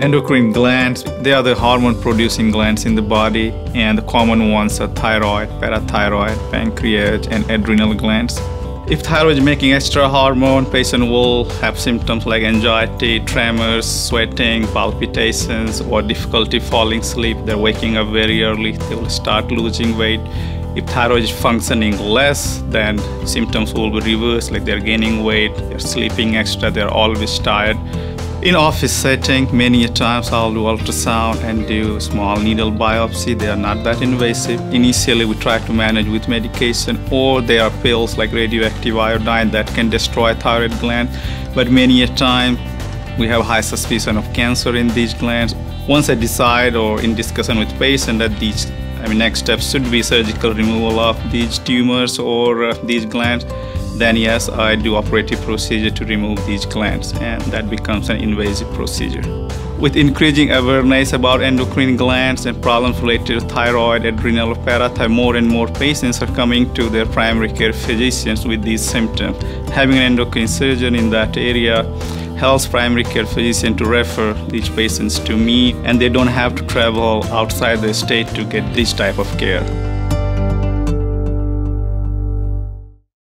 Endocrine glands, they are the hormone producing glands in the body, and the common ones are thyroid, parathyroid, pancreas, and adrenal glands. If thyroid is making extra hormone, patient will have symptoms like anxiety, tremors, sweating, palpitations, or difficulty falling asleep. They're waking up very early. They will start losing weight. If thyroid is functioning less, then symptoms will be reversed, like they're gaining weight, they're sleeping extra, they're always tired. In office setting, many times I'll do ultrasound and do small needle biopsy. They are not that invasive. Initially, we try to manage with medication or there are pills like radioactive iodine that can destroy thyroid gland. But many a time, we have high suspicion of cancer in these glands. Once I decide or in discussion with patient that these I mean, next step should be surgical removal of these tumors or uh, these glands then yes, I do operative procedure to remove these glands and that becomes an invasive procedure. With increasing awareness about endocrine glands and problems related to thyroid, adrenal, parathyroid, more and more patients are coming to their primary care physicians with these symptoms. Having an endocrine surgeon in that area helps primary care physician to refer these patients to me and they don't have to travel outside the state to get this type of care.